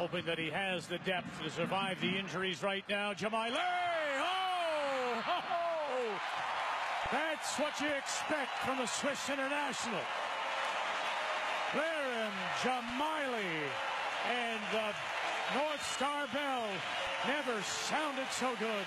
hoping that he has the depth to survive the injuries right now. Dzemaili! Oh! oh! That's what you expect from a Swiss international. Blerim Dzemaili and the North Star Bell never sounded so good.